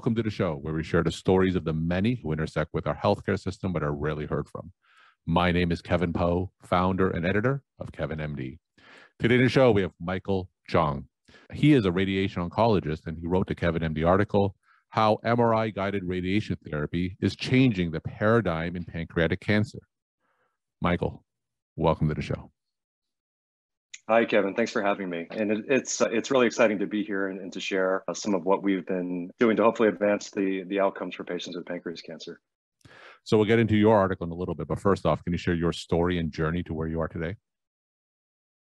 Welcome to the show where we share the stories of the many who intersect with our healthcare system but are rarely heard from. My name is Kevin Pho, founder and editor of Kevin MD. Today in the show, we have Michael Chuong. He is a radiation oncologist and he wrote the Kevin MD article, How MRI guided radiation therapy is changing the paradigm in pancreatic cancer. Michael, welcome to the show. Hi, Kevin. Thanks for having me. And it, it's uh, it's really exciting to be here and, and to share uh, some of what we've been doing to hopefully advance the the outcomes for patients with pancreas cancer. So we'll get into your article in a little bit, but first off, can you share your story and journey to where you are today?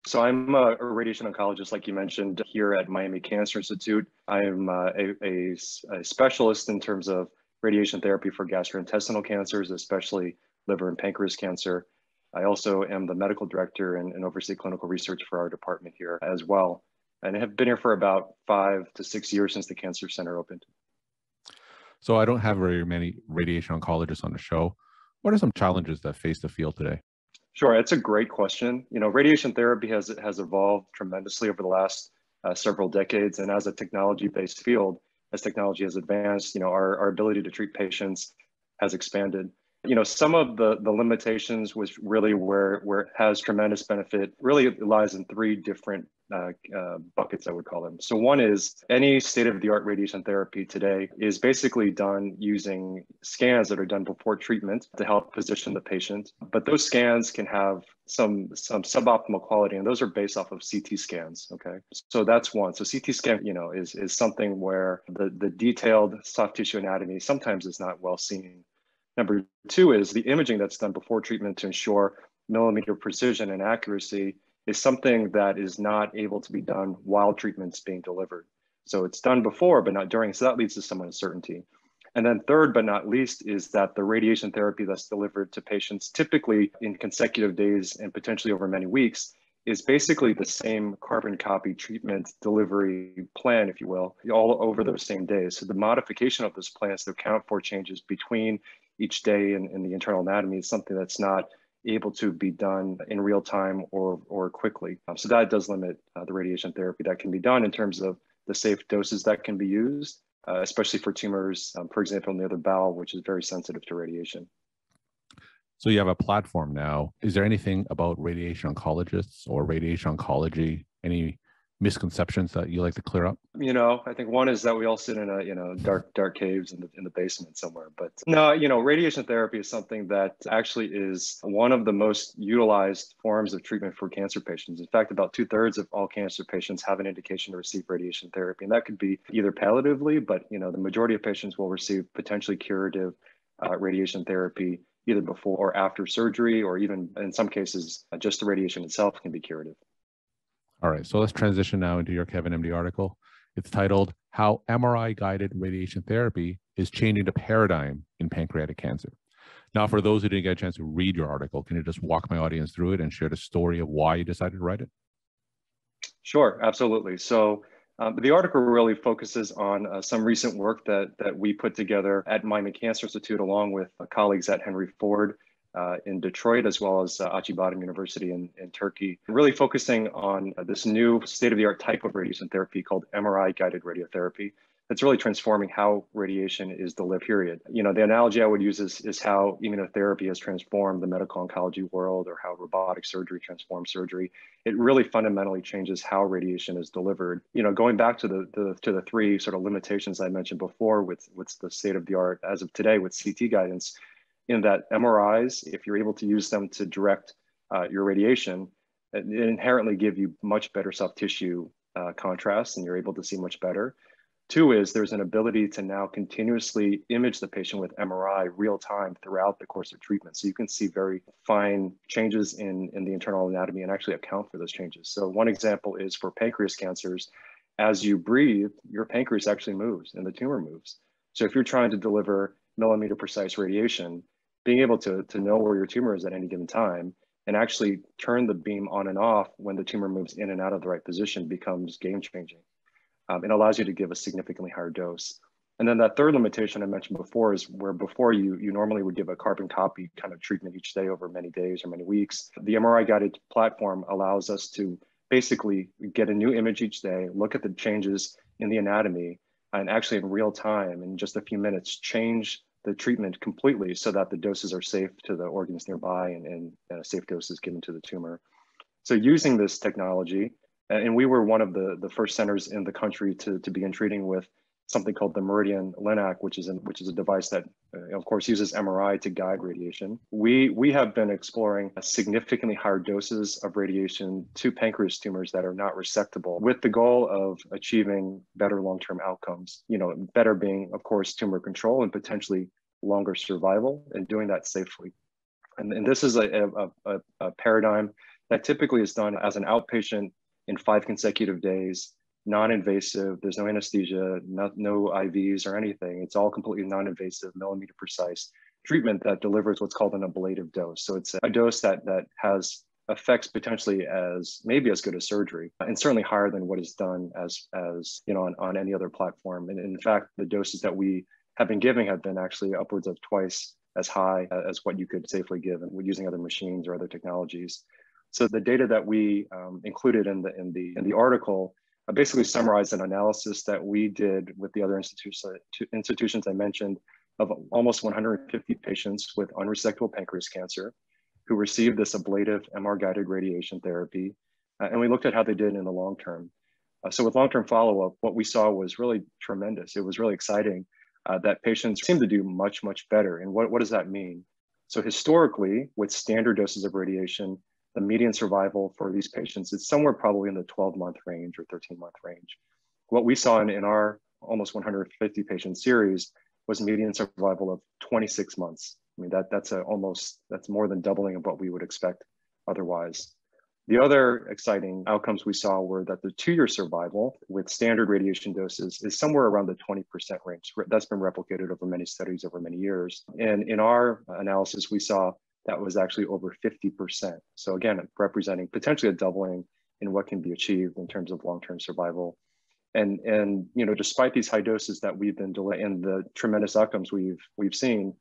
So I'm a, radiation oncologist, like you mentioned, here at Miami Cancer Institute. I'm uh, a, a, a specialist in terms of radiation therapy for gastrointestinal cancers, especially liver and pancreas cancer. I also am the medical director and, and oversee clinical research for our department here as well. And have been here for about five to six years since the Cancer Center opened. So I don't have very many radiation oncologists on the show. What are some challenges that face the field today? Sure, it's a great question. You know, radiation therapy has has evolved tremendously over the last uh, several decades, and as a technology-based field, as technology has advanced, you know, our, our ability to treat patients has expanded you know some of the the limitations was really where where it has tremendous benefit. Really lies in three different uh, uh, buckets i would call them. So one is any state of the art radiation therapy today is basically done using scans that are done before treatment to help position the patient. But those scans can have some some suboptimal quality and those are based off of ct scans okay? So that's one. So ct scan you know is is something where the the detailed soft tissue anatomy sometimes is not well seen Number two is the imaging that's done before treatment to ensure millimeter precision and accuracy is something that is not able to be done while treatment's being delivered. So it's done before, but not during. So that leads to some uncertainty. And then third, but not least, is that the radiation therapy that's delivered to patients typically in consecutive days and potentially over many weeks is basically the same carbon copy treatment delivery plan, if you will, all over those same days. So the modification of those plans to account for changes between each day in, in the internal anatomy is something that's not able to be done in real time or, or quickly. Um, so that does limit uh, the radiation therapy that can be done in terms of the safe doses that can be used, uh, especially for tumors, um, for example, near the other bowel, which is very sensitive to radiation. So you have a platform now. Is there anything about radiation oncologists or radiation oncology, any misconceptions that you like to clear up? You know, I think one is that we all sit in a you know dark dark caves in the in the basement somewhere. But no, you know, radiation therapy is something that actually is one of the most utilized forms of treatment for cancer patients. In fact, about two thirds of all cancer patients have an indication to receive radiation therapy, and that could be either palliatively, but you know, the majority of patients will receive potentially curative uh, radiation therapy either before or after surgery, or even in some cases, just the radiation itself can be curative. All right, so let's transition now into your Kevin MD article. It's titled How MRI Guided Radiation Therapy is Changing the Paradigm in Pancreatic Cancer. Now, for those who didn't get a chance to read your article, can you just walk my audience through it and share the story of why you decided to write it? Sure, absolutely. So, um, the article really focuses on uh, some recent work that, that we put together at Miami Cancer Institute along with uh, colleagues at Henry Ford uh, in Detroit, as well as uh, University in, in Turkey, really focusing on uh, this new state-of-the-art type of radiation therapy called MRI-guided radiotherapy. That's really transforming how radiation is delivered, period. You know, the analogy I would use is, is how immunotherapy has transformed the medical oncology world or how robotic surgery transforms surgery. It really fundamentally changes how radiation is delivered. You know, going back to the, the to the three sort of limitations I mentioned before with what's the state of the art as of today with CT guidance, in that MRIs, if you're able to use them to direct uh, your radiation, it inherently give you much better soft tissue uh, contrast and you're able to see much better. Two is there's an ability to now continuously image the patient with MRI real time throughout the course of treatment. So you can see very fine changes in, in the internal anatomy and actually account for those changes. So one example is for pancreas cancers, as you breathe, your pancreas actually moves and the tumor moves. So if you're trying to deliver millimeter precise radiation, being able to, to know where your tumor is at any given time and actually turn the beam on and off when the tumor moves in and out of the right position becomes game changing. Um, it allows you to give a significantly higher dose. And then that third limitation I mentioned before is where before you, you normally would give a carbon copy kind of treatment each day over many days or many weeks. The MRI guided platform allows us to basically get a new image each day, look at the changes in the anatomy, and actually in real time, in just a few minutes, change the treatment completely so that the doses are safe to the organs nearby and, and uh, safe doses given to the tumor. So using this technology, and we were one of the, the first centers in the country to, to begin treating with something called the MRIdian Linac, which is, an, which is a device that, uh, of course, uses MRI to guide radiation. We, we have been exploring significantly higher doses of radiation to pancreas tumors that are not resectable with the goal of achieving better long-term outcomes, you know, better being, of course, tumor control and potentially longer survival and doing that safely. And, and this is a, a, a, a paradigm that typically is done as an outpatient in five consecutive days, non-invasive. There's no anesthesia, no, no IVs or anything. It's all completely non-invasive, millimeter precise treatment that delivers what's called an ablative dose. So it's a dose that that has effects potentially as maybe as good as surgery and certainly higher than what is done as as you know on, on any other platform and in fact the doses that we have been giving have been actually upwards of twice as high as what you could safely give using other machines or other technologies so the data that we um, included in the in the in the article uh, basically summarized an analysis that we did with the other institutions institutions I mentioned of almost 150 patients with unresectable pancreas cancer who received this ablative MR guided radiation therapy, uh, and we looked at how they did in the long term. Uh, so with long term follow up, what we saw was really tremendous. It was really exciting uh, that patients seem to do much much better. And what what does that mean? So historically, with standard doses of radiation, the median survival for these patients is somewhere probably in the 12 month range or 13 month range. What we saw in, in our almost 150 patient series was median survival of 26 months. I mean, that, that's a almost, that's more than doubling of what we would expect otherwise. The other exciting outcomes we saw were that the two-year survival with standard radiation doses is somewhere around the 20% range. That's been replicated over many studies over many years. And in our analysis, we saw that was actually over 50%. So again, representing potentially a doubling in what can be achieved in terms of long-term survival. And, and you know, despite these high doses that we've been delaying and the tremendous outcomes we've, we've seen,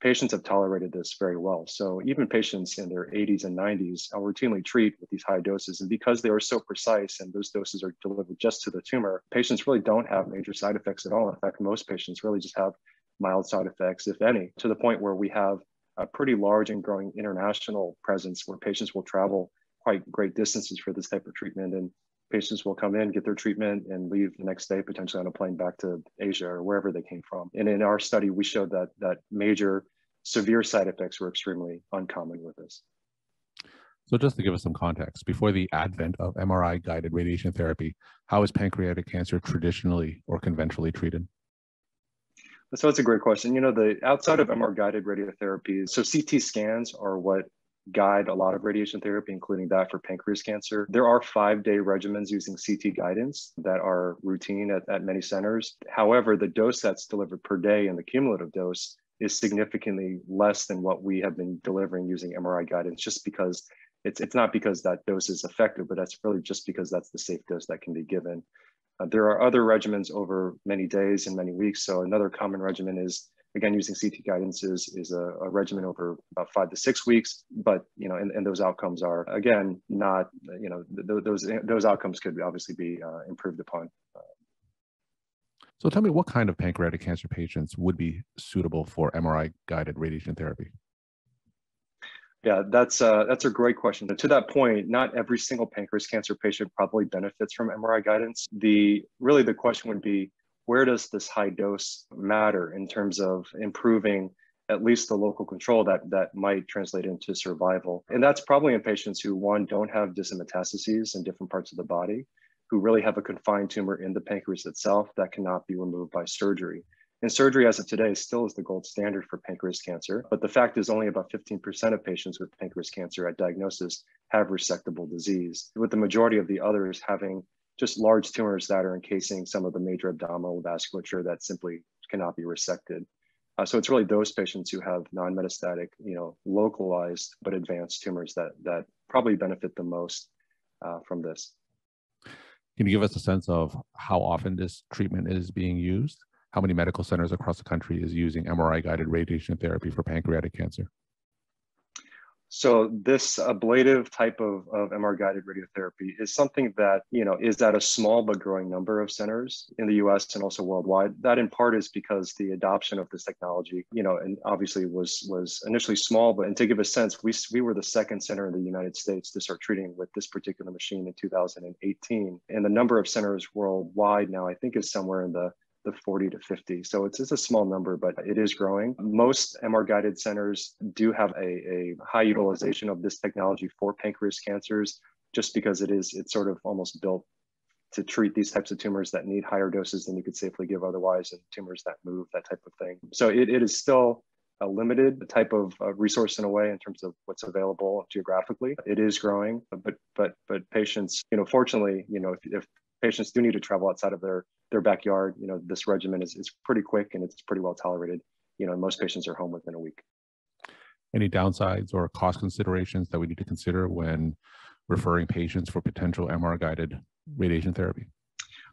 patients have tolerated this very well. So even patients in their 80s and 90s I'll routinely treat with these high doses. And because they are so precise and those doses are delivered just to the tumor, patients really don't have major side effects at all. In fact, most patients really just have mild side effects, if any, to the point where we have a pretty large and growing international presence where patients will travel quite great distances for this type of treatment. And patients will come in, get their treatment, and leave the next day potentially on a plane back to Asia or wherever they came from. And in our study, we showed that that major severe side effects were extremely uncommon with this. So just to give us some context, before the advent of MRI guided radiation therapy, how is pancreatic cancer traditionally or conventionally treated? So that's a great question. You know, the outside of MR guided radiotherapy, so CT scans are what guide a lot of radiation therapy, including that for pancreas cancer. There are five day regimens using CT guidance that are routine at, at many centers. However, the dose that's delivered per day and the cumulative dose is significantly less than what we have been delivering using MRI guidance, just because it's, it's not because that dose is effective, but that's really just because that's the safe dose that can be given. Uh, there are other regimens over many days and many weeks. So another common regimen is again using CT guidance is, is a, a, regimen over about five to six weeks. But you know, and, and those outcomes are again not you know th those those outcomes could obviously be uh, improved upon. So tell me, what kind of pancreatic cancer patients would be suitable for MRI guided radiation therapy? Yeah, that's uh, that's a great question. And to that point, not every single pancreas cancer patient probably benefits from MRI guidance. The really the question would be, where does this high dose matter in terms of improving at least the local control that that might translate into survival? And that's probably in patients who one don't have distant metastases in different parts of the body, who really have a confined tumor in the pancreas itself that cannot be removed by surgery. And surgery as of today still is the gold standard for pancreas cancer. But the fact is only about 15% of patients with pancreas cancer at diagnosis have resectable disease, with the majority of the others having just large tumors that are encasing some of the major abdominal vasculature that simply cannot be resected. Uh, so it's really those patients who have non-metastatic, you know, localized but advanced tumors that that probably benefit the most uh, from this. Can you give us a sense of how often this treatment is being used? How many medical centers across the country is using MRI guided radiation therapy for pancreatic cancer? So this ablative type of, of MR guided radiotherapy is something that, you know, is at a small but growing number of centers in the US and also worldwide. That in part is because the adoption of this technology, you know, and obviously was was initially small, but and to give a sense, we, we were the second center in the United States to start treating with this particular machine in 2018. And the number of centers worldwide now, I think is somewhere in the the 40 to 50. So it's, it's a small number, but it is growing. Most MR guided centers do have a, a high utilization of this technology for pancreas cancers, just because it is, it's sort of almost built to treat these types of tumors that need higher doses than you could safely give otherwise, and tumors that move, that type of thing. So it, it is still a limited type of uh, resource in a way in terms of what's available geographically. It is growing, but but but patients, you know, fortunately, you know, if, if patients do need to travel outside of their their backyard, you know, this regimen is, is pretty quick and it's pretty well tolerated. You know, most patients are home within a week. Any downsides or cost considerations that we need to consider when referring patients for potential MR guided radiation therapy?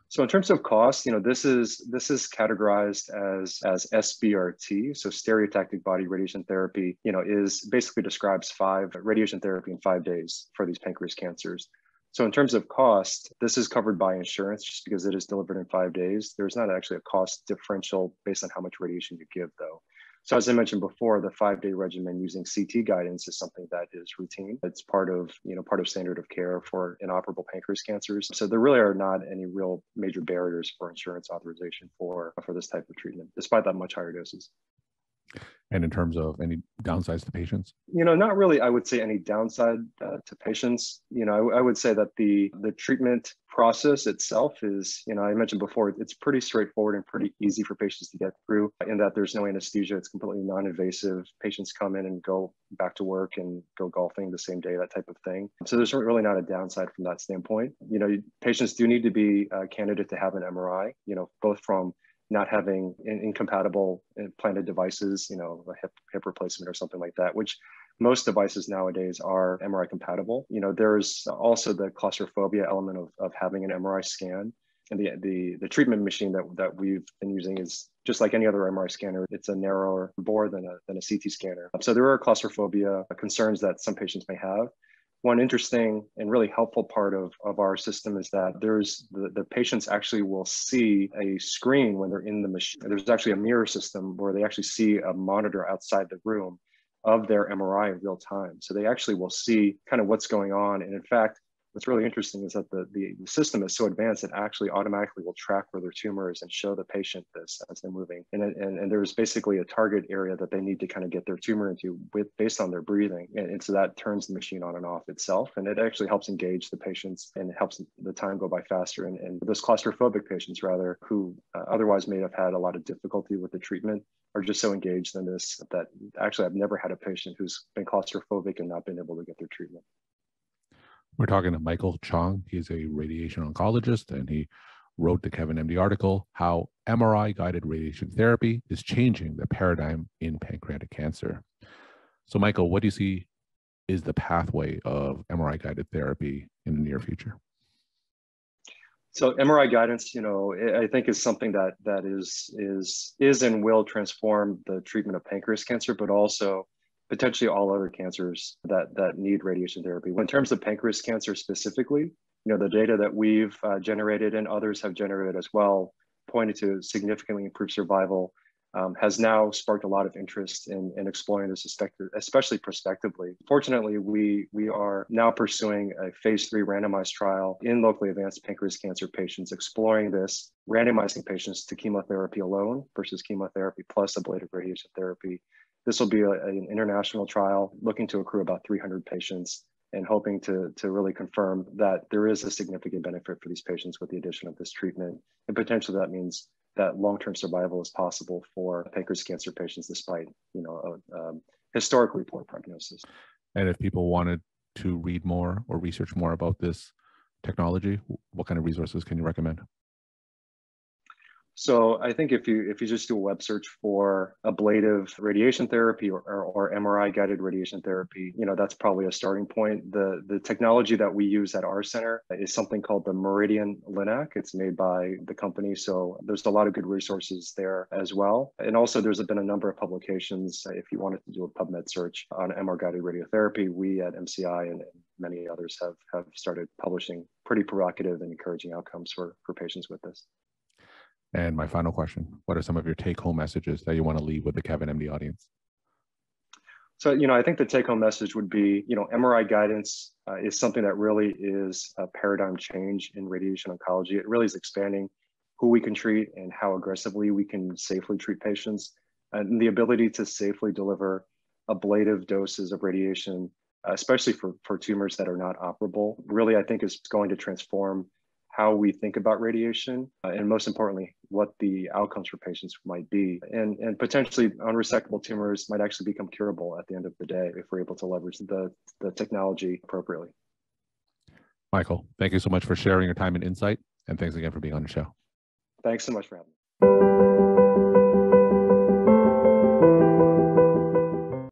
So in terms of cost, you know, this is this is categorized as as SBRT, so stereotactic body radiation therapy. You know, is basically describes five radiation therapy in five days for these pancreas cancers. So in terms of cost, this is covered by insurance just because it is delivered in five days. There's not actually a cost differential based on how much radiation you give though. So as I mentioned before, the five-day regimen using CT guidance is something that is routine. It's part of, you know, part of standard of care for inoperable pancreas cancers. So there really are not any real major barriers for insurance authorization for, for this type of treatment, despite that much higher doses. And in terms of any downsides to patients? You know, not really, I would say any downside uh, to patients. You know, I, I, would say that the, the treatment process itself is, you know, I mentioned before, it's pretty straightforward and pretty easy for patients to get through in that there's no anesthesia. It's completely non-invasive. Patients come in and go back to work and go golfing the same day, that type of thing. So there's really not a downside from that standpoint. You know, patients do need to be a candidate to have an MRI, you know, both from not having incompatible uh, implanted devices, you know, a hip, hip replacement or something like that, which most devices nowadays are MRI compatible. You know, there's also the claustrophobia element of, of having an MRI scan. And the, the, the treatment machine that, that we've been using is just like any other MRI scanner. It's a narrower bore than a, than a CT scanner. So there are claustrophobia concerns that some patients may have one interesting and really helpful part of, of our system is that there's the, the patients actually will see a screen when they're in the machine. There's actually a mirror system where they actually see a monitor outside the room of their MRI in real time. So they actually will see kind of what's going on. And in fact, what's really interesting is that the, the, the, system is so advanced it actually automatically will track where their tumor is and show the patient this as they're moving. And, and, and there's basically a target area that they need to kind of get their tumor into with based on their breathing. And, and so that turns the machine on and off itself and it actually helps engage the patients and helps the time go by faster. And, and those claustrophobic patients rather who uh, otherwise may have had a lot of difficulty with the treatment are just so engaged in this that actually I've never had a patient who's been claustrophobic and not been able to get their treatment. We're talking to Michael Chuong. He's a radiation oncologist and he wrote the Kevin MD article, How MRI Guided Radiation Therapy is Changing the Paradigm in Pancreatic Cancer. So, Michael, what do you see is the pathway of MRI guided therapy in the near future? So MRI guidance, you know, I think is something that that is is is and will transform the treatment of pancreas cancer, but also potentially all other cancers that, that need radiation therapy. In terms of pancreas cancer specifically, you know, the data that we've uh, generated and others have generated as well pointed to significantly improved survival um, has now sparked a lot of interest in, in exploring this, especially prospectively. Fortunately, we, we are now pursuing a phase three randomized trial in locally advanced pancreas cancer patients, exploring this, randomizing patients to chemotherapy alone versus chemotherapy plus ablative radiation therapy this will be a, an international trial looking to accrue about 300 patients and hoping to, to really confirm that there is a significant benefit for these patients with the addition of this treatment. And potentially that means that long-term survival is possible for pancreas cancer patients despite, you know, a, um, historically poor prognosis. And if people wanted to read more or research more about this technology, what kind of resources can you recommend? So I think if you if you just do a web search for ablative radiation therapy or, or, or, MRI guided radiation therapy, you know that's probably a starting point. The the technology that we use at our center is something called the MRIdian Linac. It's made by the company, so there's a lot of good resources there as well. And also there's been a number of publications. If you wanted to do a PubMed search on MR guided radiotherapy, we at MCI and many others have have started publishing pretty provocative and encouraging outcomes for for patients with this. And my final question What are some of your take home messages that you want to leave with the Kevin MD audience? So, you know, I think the take home message would be, you know, MRI guidance uh, is something that really is a paradigm change in radiation oncology. It really is expanding who we can treat and how aggressively we can safely treat patients. And the ability to safely deliver ablative doses of radiation, especially for, for tumors that are not operable, really, I think is going to transform how we think about radiation, uh, and most importantly, what the outcomes for patients might be. And, and potentially unresectable tumors might actually become curable at the end of the day if we're able to leverage the, the technology appropriately. Michael, thank you so much for sharing your time and insight. And thanks again for being on the show. Thanks so much for having me.